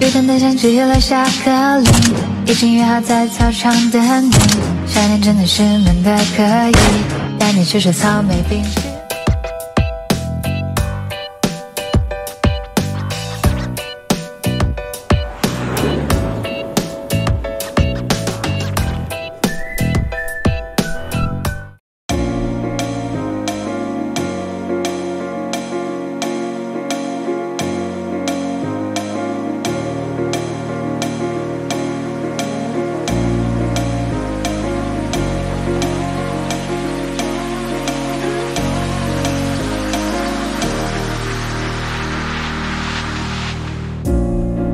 雨天的像只有了下课铃，已经约好在操场等你。夏天真的是闷的可以，带你去吃草莓冰淇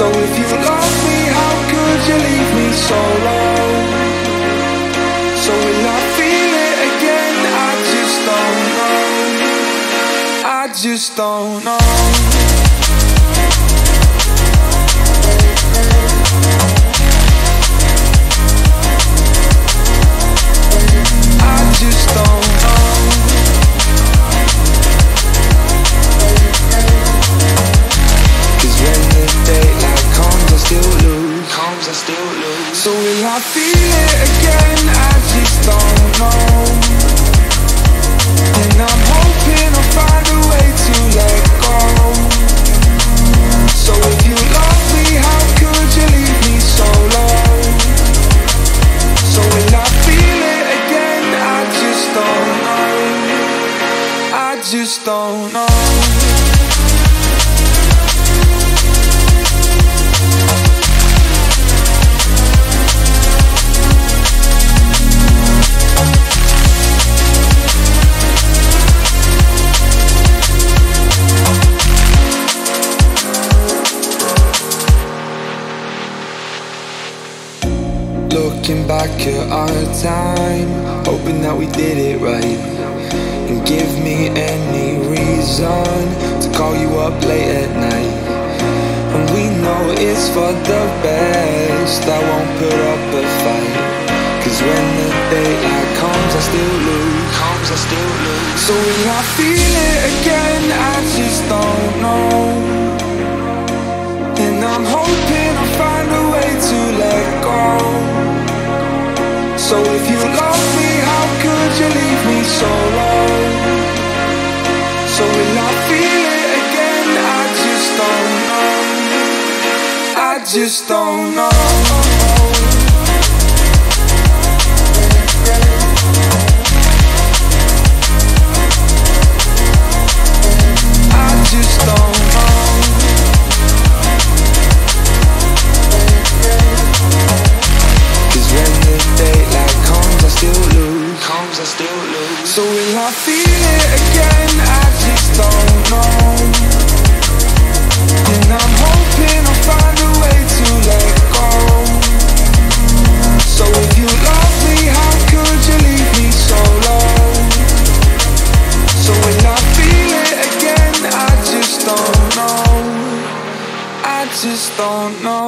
So if you love me, how could you leave me so low? So will I feel it again? I just don't know I just don't know I feel it again? I just don't know. And I'm hoping I'll find a way to let go. So if you me, how could you leave me so? So I feel it again? I just don't know. I just don't know. Back at our time, hoping that we did it right. And give me any reason to call you up late at night. And we know it's for the best, I won't put up a fight. Cause when the daylight comes, I still lose. Comes, I still lose. So will I feel it again? I just don't know. Just don't know. Don't know.